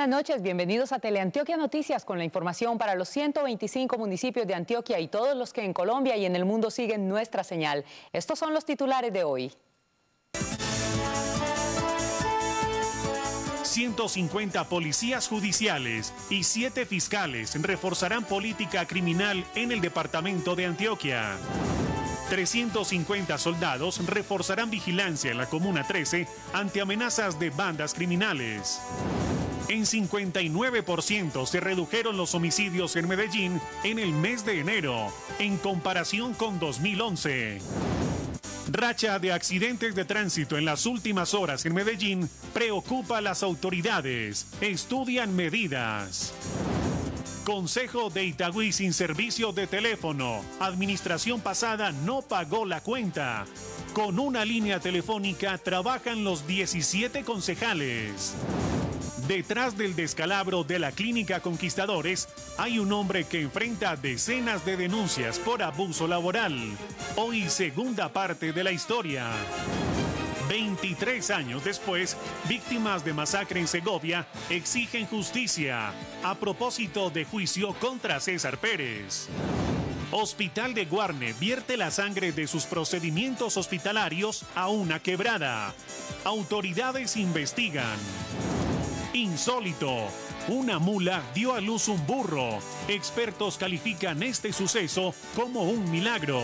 buenas noches, bienvenidos a Teleantioquia Noticias con la información para los 125 municipios de Antioquia y todos los que en Colombia y en el mundo siguen nuestra señal. Estos son los titulares de hoy. 150 policías judiciales y 7 fiscales reforzarán política criminal en el departamento de Antioquia. 350 soldados reforzarán vigilancia en la Comuna 13 ante amenazas de bandas criminales. En 59% se redujeron los homicidios en Medellín en el mes de enero, en comparación con 2011. Racha de accidentes de tránsito en las últimas horas en Medellín preocupa a las autoridades. Estudian medidas. Consejo de Itagüí sin servicio de teléfono. Administración pasada no pagó la cuenta. Con una línea telefónica trabajan los 17 concejales. Detrás del descalabro de la clínica Conquistadores hay un hombre que enfrenta decenas de denuncias por abuso laboral. Hoy segunda parte de la historia. 23 años después, víctimas de masacre en Segovia exigen justicia a propósito de juicio contra César Pérez. Hospital de Guarne vierte la sangre de sus procedimientos hospitalarios a una quebrada. Autoridades investigan. Insólito. Una mula dio a luz un burro. Expertos califican este suceso como un milagro.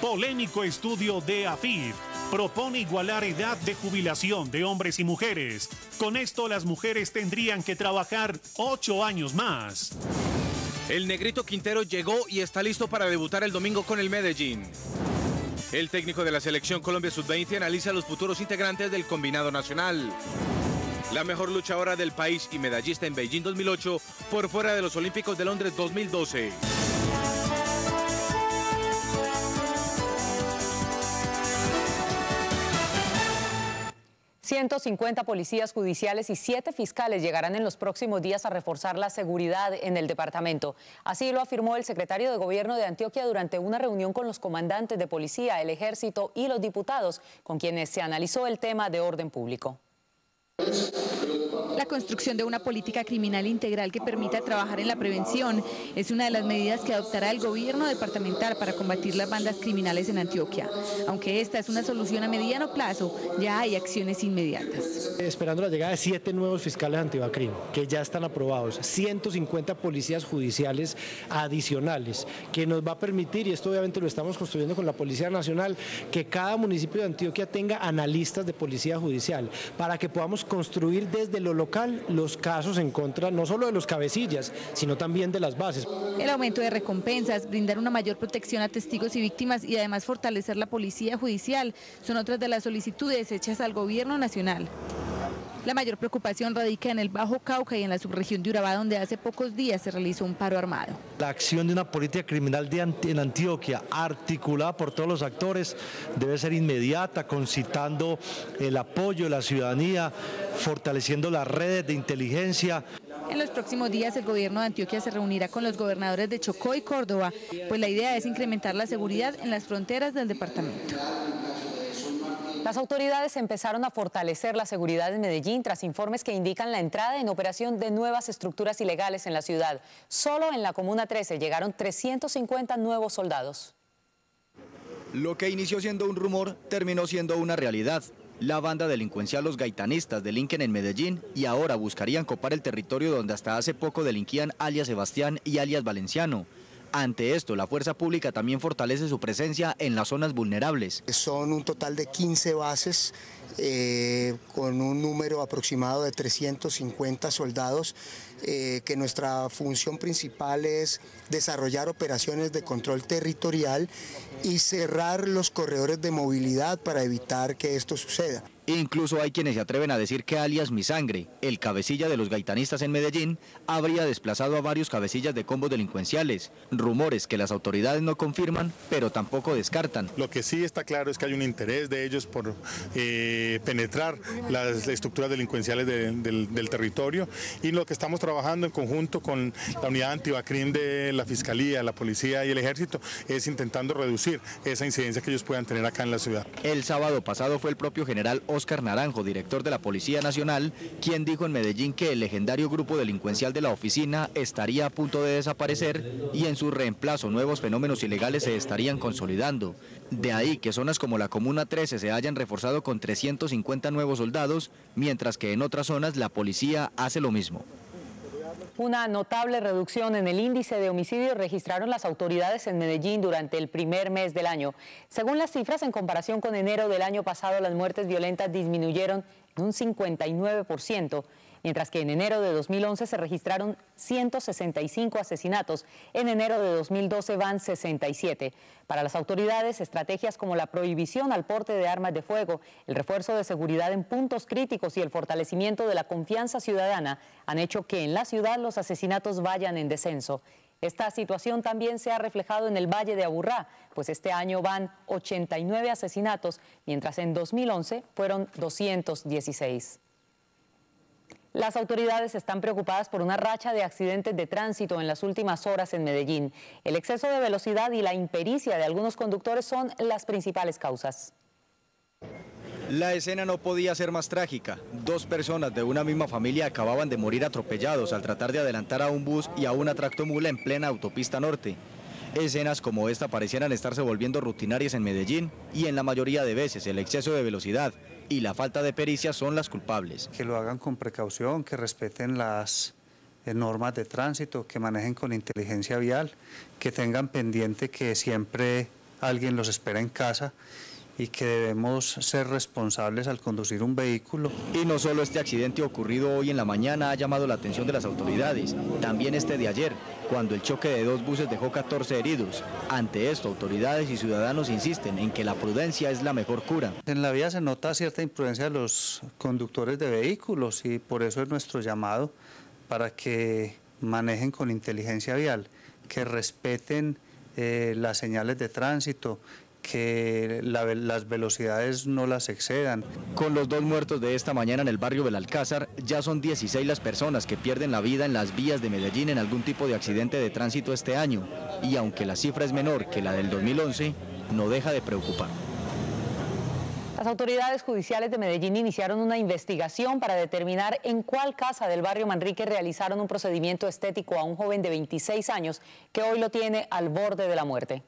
Polémico estudio de AFID propone igualar edad de jubilación de hombres y mujeres. Con esto las mujeres tendrían que trabajar ocho años más. El negrito Quintero llegó y está listo para debutar el domingo con el Medellín. El técnico de la selección Colombia Sub-20 analiza los futuros integrantes del combinado nacional. La mejor luchadora del país y medallista en Beijing 2008 por fuera de los Olímpicos de Londres 2012. 150 policías judiciales y 7 fiscales llegarán en los próximos días a reforzar la seguridad en el departamento. Así lo afirmó el secretario de Gobierno de Antioquia durante una reunión con los comandantes de policía, el ejército y los diputados, con quienes se analizó el tema de orden público. La construcción de una política criminal integral que permita trabajar en la prevención es una de las medidas que adoptará el gobierno departamental para combatir las bandas criminales en Antioquia. Aunque esta es una solución a mediano plazo, ya hay acciones inmediatas. Esperando la llegada de siete nuevos fiscales antibacrim, que ya están aprobados, 150 policías judiciales adicionales, que nos va a permitir, y esto obviamente lo estamos construyendo con la Policía Nacional, que cada municipio de Antioquia tenga analistas de policía judicial, para que podamos construir desde lo local los casos en contra no solo de los cabecillas, sino también de las bases. El aumento de recompensas, brindar una mayor protección a testigos y víctimas y además fortalecer la policía judicial son otras de las solicitudes hechas al gobierno nacional. La mayor preocupación radica en el Bajo Cauca y en la subregión de Urabá, donde hace pocos días se realizó un paro armado. La acción de una política criminal de en Antioquia, articulada por todos los actores, debe ser inmediata, concitando el apoyo de la ciudadanía, fortaleciendo las redes de inteligencia. En los próximos días el gobierno de Antioquia se reunirá con los gobernadores de Chocó y Córdoba, pues la idea es incrementar la seguridad en las fronteras del departamento. Las autoridades empezaron a fortalecer la seguridad en Medellín tras informes que indican la entrada en operación de nuevas estructuras ilegales en la ciudad. Solo en la Comuna 13 llegaron 350 nuevos soldados. Lo que inició siendo un rumor terminó siendo una realidad. La banda delincuencial Los Gaitanistas delinquen en Medellín y ahora buscarían copar el territorio donde hasta hace poco delinquían alias Sebastián y alias Valenciano. Ante esto, la fuerza pública también fortalece su presencia en las zonas vulnerables. Son un total de 15 bases eh, con un número aproximado de 350 soldados, eh, que nuestra función principal es desarrollar operaciones de control territorial y cerrar los corredores de movilidad para evitar que esto suceda. Incluso hay quienes se atreven a decir que alias Mi Sangre, el cabecilla de los gaitanistas en Medellín, habría desplazado a varios cabecillas de combos delincuenciales. Rumores que las autoridades no confirman, pero tampoco descartan. Lo que sí está claro es que hay un interés de ellos por eh, penetrar las estructuras delincuenciales del, territorio y lo que estamos trabajando en conjunto con la unidad antibacrim de la Fiscalía, la Policía y el Ejército es intentando reducir esa incidencia que ellos puedan tener acá en la ciudad. El sábado pasado fue el propio general Oscar Naranjo, director de la Policía Nacional, quien dijo en Medellín que el legendario grupo delincuencial de la oficina estaría a punto de desaparecer y en su reemplazo nuevos fenómenos ilegales se estarían consolidando. De ahí que zonas como la Comuna 13 se hayan reforzado con 350 nuevos soldados, mientras que en otras zonas la policía hace lo mismo. Una notable reducción en el índice de homicidios registraron las autoridades en Medellín durante el primer mes del año. Según las cifras, en comparación con enero del año pasado, las muertes violentas disminuyeron en un 59% mientras que en enero de 2011 se registraron 165 asesinatos, en enero de 2012 van 67. Para las autoridades, estrategias como la prohibición al porte de armas de fuego, el refuerzo de seguridad en puntos críticos y el fortalecimiento de la confianza ciudadana han hecho que en la ciudad los asesinatos vayan en descenso. Esta situación también se ha reflejado en el Valle de Aburrá, pues este año van 89 asesinatos, mientras en 2011 fueron 216. Las autoridades están preocupadas por una racha de accidentes de tránsito en las últimas horas en Medellín. El exceso de velocidad y la impericia de algunos conductores son las principales causas. La escena no podía ser más trágica. Dos personas de una misma familia acababan de morir atropellados al tratar de adelantar a un bus y a una tractomula en plena autopista norte. Escenas como esta parecieran estarse volviendo rutinarias en Medellín y en la mayoría de veces el exceso de velocidad y la falta de pericia son las culpables. Que lo hagan con precaución, que respeten las eh, normas de tránsito, que manejen con inteligencia vial, que tengan pendiente que siempre alguien los espera en casa y que debemos ser responsables al conducir un vehículo. Y no solo este accidente ocurrido hoy en la mañana ha llamado la atención de las autoridades, también este de ayer, cuando el choque de dos buses dejó 14 heridos. Ante esto, autoridades y ciudadanos insisten en que la prudencia es la mejor cura. En la vía se nota cierta imprudencia de los conductores de vehículos y por eso es nuestro llamado para que manejen con inteligencia vial, que respeten eh, las señales de tránsito, que las velocidades no las excedan. Con los dos muertos de esta mañana en el barrio Belalcázar, ya son 16 las personas que pierden la vida en las vías de Medellín en algún tipo de accidente de tránsito este año. Y aunque la cifra es menor que la del 2011, no deja de preocupar. Las autoridades judiciales de Medellín iniciaron una investigación para determinar en cuál casa del barrio Manrique realizaron un procedimiento estético a un joven de 26 años que hoy lo tiene al borde de la muerte.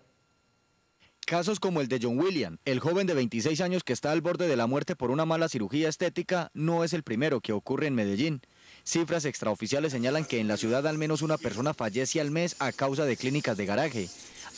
Casos como el de John William, el joven de 26 años que está al borde de la muerte por una mala cirugía estética, no es el primero que ocurre en Medellín. Cifras extraoficiales señalan que en la ciudad al menos una persona fallece al mes a causa de clínicas de garaje.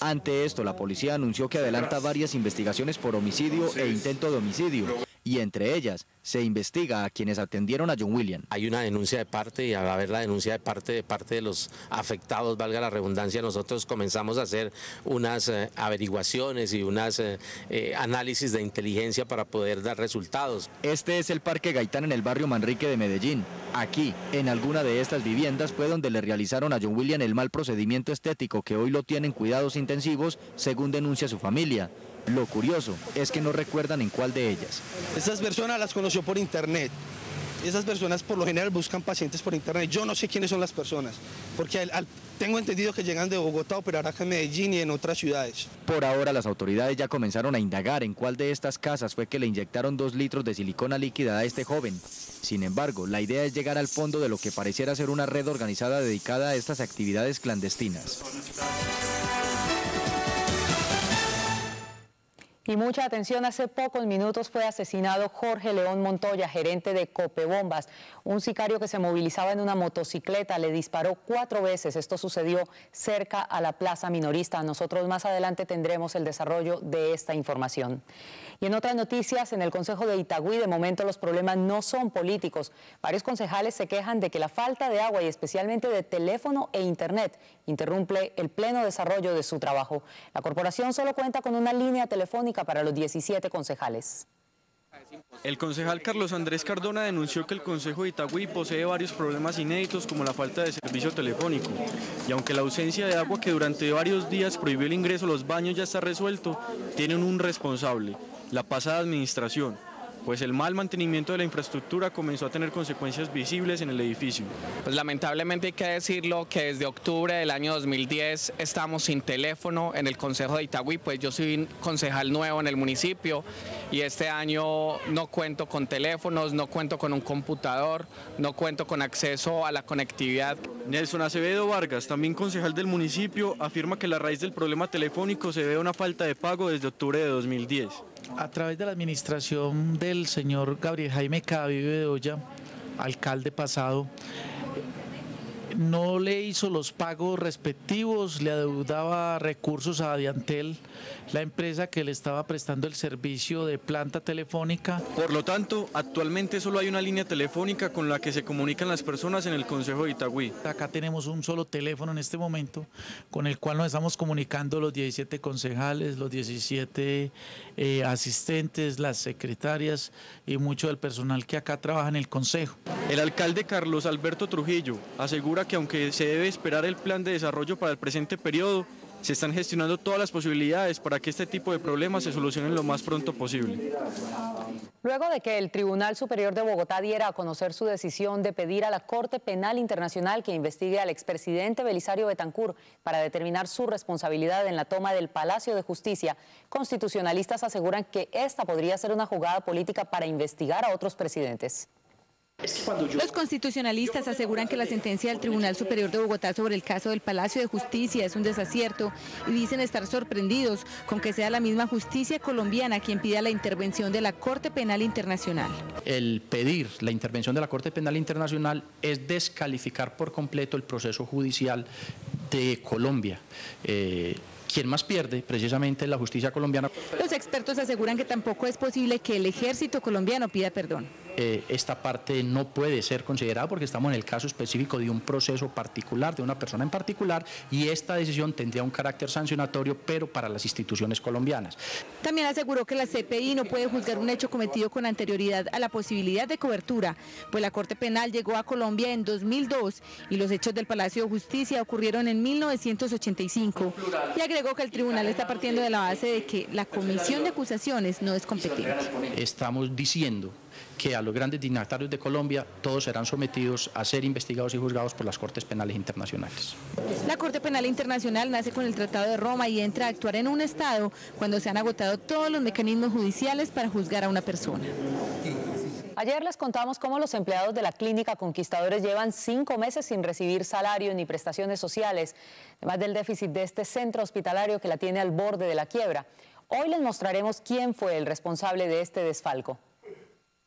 Ante esto, la policía anunció que adelanta varias investigaciones por homicidio e intento de homicidio y entre ellas se investiga a quienes atendieron a John William. Hay una denuncia de parte y al haber la denuncia de parte de parte de los afectados, valga la redundancia, nosotros comenzamos a hacer unas eh, averiguaciones y unas eh, eh, análisis de inteligencia para poder dar resultados. Este es el Parque Gaitán en el barrio Manrique de Medellín. Aquí, en alguna de estas viviendas fue donde le realizaron a John William el mal procedimiento estético que hoy lo tienen cuidados intensivos, según denuncia su familia. Lo curioso es que no recuerdan en cuál de ellas. Estas personas las conoció por internet. Esas personas por lo general buscan pacientes por internet. Yo no sé quiénes son las personas, porque tengo entendido que llegan de Bogotá a operar acá en Medellín y en otras ciudades. Por ahora las autoridades ya comenzaron a indagar en cuál de estas casas fue que le inyectaron dos litros de silicona líquida a este joven. Sin embargo, la idea es llegar al fondo de lo que pareciera ser una red organizada dedicada a estas actividades clandestinas. Y mucha atención, hace pocos minutos fue asesinado Jorge León Montoya, gerente de Copebombas. Un sicario que se movilizaba en una motocicleta le disparó cuatro veces. Esto sucedió cerca a la plaza minorista. Nosotros más adelante tendremos el desarrollo de esta información. Y en otras noticias, en el Consejo de Itagüí, de momento los problemas no son políticos. Varios concejales se quejan de que la falta de agua y especialmente de teléfono e internet interrumpe el pleno desarrollo de su trabajo. La corporación solo cuenta con una línea telefónica para los 17 concejales. El concejal Carlos Andrés Cardona denunció que el Consejo de Itagüí posee varios problemas inéditos como la falta de servicio telefónico. Y aunque la ausencia de agua que durante varios días prohibió el ingreso a los baños ya está resuelto, tienen un responsable, la pasada administración. Pues el mal mantenimiento de la infraestructura comenzó a tener consecuencias visibles en el edificio. Pues lamentablemente hay que decirlo que desde octubre del año 2010 estamos sin teléfono en el Consejo de Itagüí, pues yo soy concejal nuevo en el municipio y este año no cuento con teléfonos, no cuento con un computador, no cuento con acceso a la conectividad. Nelson Acevedo Vargas, también concejal del municipio, afirma que la raíz del problema telefónico se ve una falta de pago desde octubre de 2010. A través de la administración del señor Gabriel Jaime Cadavid Bedoya, alcalde pasado, no le hizo los pagos respectivos, le adeudaba recursos a Adiantel, la empresa que le estaba prestando el servicio de planta telefónica. Por lo tanto, actualmente solo hay una línea telefónica con la que se comunican las personas en el Consejo de Itagüí. Acá tenemos un solo teléfono en este momento con el cual nos estamos comunicando los 17 concejales, los 17 eh, asistentes, las secretarias y mucho del personal que acá trabaja en el Consejo. El alcalde Carlos Alberto Trujillo asegura que aunque se debe esperar el plan de desarrollo para el presente periodo, se están gestionando todas las posibilidades para que este tipo de problemas se solucionen lo más pronto posible. Luego de que el Tribunal Superior de Bogotá diera a conocer su decisión de pedir a la Corte Penal Internacional que investigue al expresidente Belisario Betancur para determinar su responsabilidad en la toma del Palacio de Justicia, constitucionalistas aseguran que esta podría ser una jugada política para investigar a otros presidentes. Los constitucionalistas aseguran que la sentencia del Tribunal Superior de Bogotá sobre el caso del Palacio de Justicia es un desacierto y dicen estar sorprendidos con que sea la misma justicia colombiana quien pida la intervención de la Corte Penal Internacional. El pedir la intervención de la Corte Penal Internacional es descalificar por completo el proceso judicial de Colombia. Eh, quien más pierde precisamente la justicia colombiana. Los expertos aseguran que tampoco es posible que el ejército colombiano pida perdón. Eh, esta parte no puede ser considerada porque estamos en el caso específico de un proceso particular, de una persona en particular, y esta decisión tendría un carácter sancionatorio, pero para las instituciones colombianas. También aseguró que la CPI no puede juzgar un hecho cometido con anterioridad a la posibilidad de cobertura, pues la Corte Penal llegó a Colombia en 2002 y los hechos del Palacio de Justicia ocurrieron en 1985. Y agregó que el tribunal está partiendo de la base de que la comisión de acusaciones no es competente. Estamos diciendo que a los grandes dignatarios de Colombia todos serán sometidos a ser investigados y juzgados por las Cortes Penales Internacionales. La Corte Penal Internacional nace con el Tratado de Roma y entra a actuar en un Estado cuando se han agotado todos los mecanismos judiciales para juzgar a una persona. Ayer les contamos cómo los empleados de la clínica Conquistadores llevan cinco meses sin recibir salario ni prestaciones sociales, además del déficit de este centro hospitalario que la tiene al borde de la quiebra. Hoy les mostraremos quién fue el responsable de este desfalco.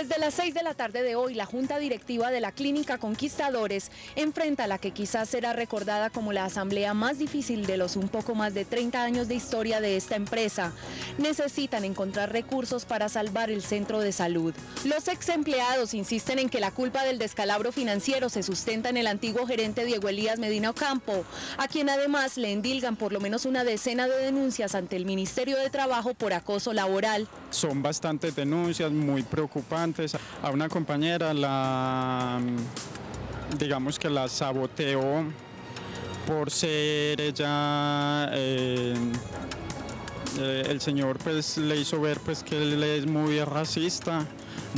Desde las 6 de la tarde de hoy, la Junta Directiva de la Clínica Conquistadores enfrenta la que quizás será recordada como la asamblea más difícil de los un poco más de 30 años de historia de esta empresa. Necesitan encontrar recursos para salvar el centro de salud. Los ex empleados insisten en que la culpa del descalabro financiero se sustenta en el antiguo gerente Diego Elías Medina Ocampo, a quien además le endilgan por lo menos una decena de denuncias ante el Ministerio de Trabajo por acoso laboral. Son bastantes denuncias muy preocupantes a una compañera la, digamos que la saboteó por ser ella, eh, eh, el señor pues le hizo ver pues que él es muy racista,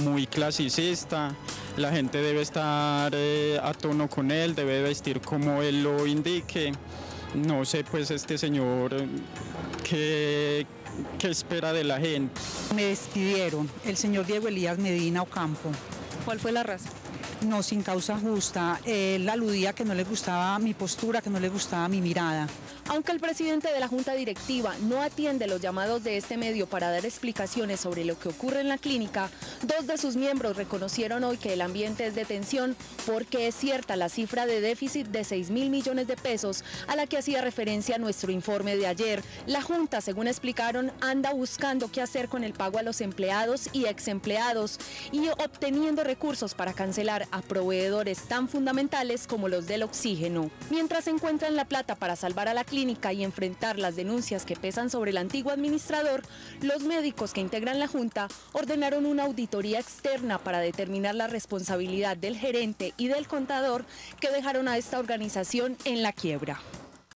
muy clasicista, la gente debe estar eh, a tono con él, debe vestir como él lo indique. No sé pues este señor que ¿Qué espera de la gente? Me despidieron el señor Diego Elías Medina Ocampo. ¿Cuál fue la razón? No, sin causa justa. Él aludía que no le gustaba mi postura, que no le gustaba mi mirada. Aunque el presidente de la Junta Directiva no atiende los llamados de este medio para dar explicaciones sobre lo que ocurre en la clínica, dos de sus miembros reconocieron hoy que el ambiente es de tensión porque es cierta la cifra de déficit de 6 mil millones de pesos a la que hacía referencia nuestro informe de ayer. La Junta, según explicaron, anda buscando qué hacer con el pago a los empleados y ex empleados y obteniendo recursos para cancelar a proveedores tan fundamentales como los del oxígeno. Mientras encuentran la plata para salvar a la clínica, y enfrentar las denuncias que pesan sobre el antiguo administrador, los médicos que integran la Junta ordenaron una auditoría externa para determinar la responsabilidad del gerente y del contador que dejaron a esta organización en la quiebra.